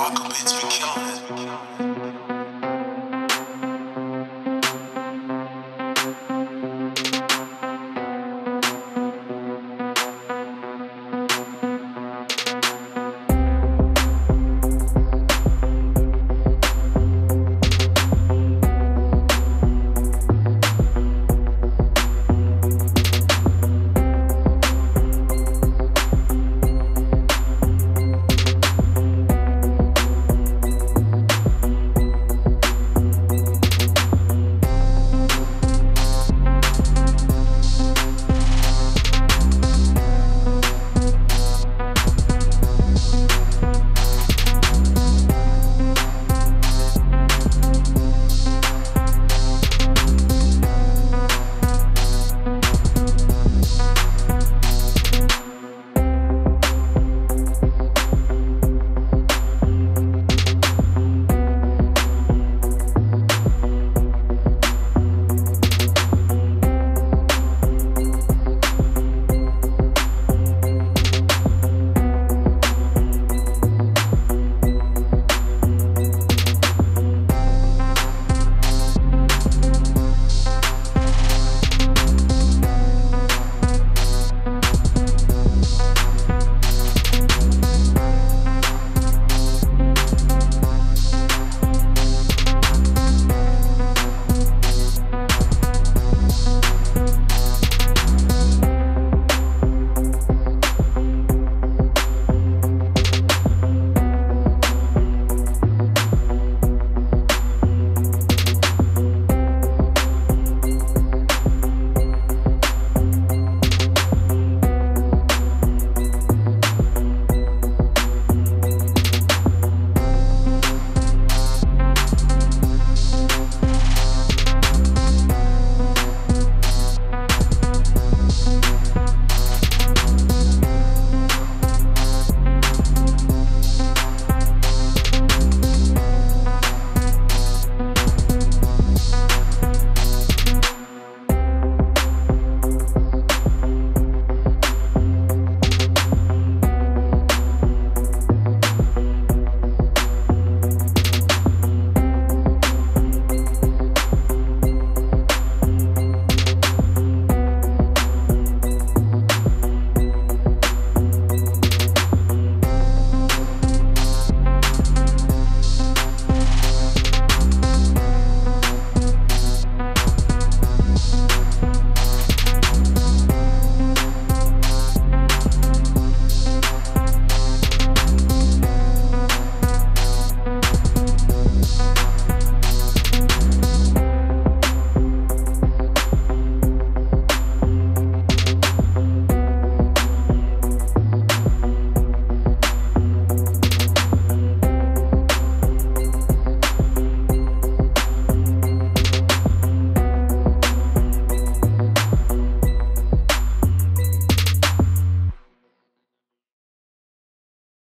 Marco Beats for Kelvin.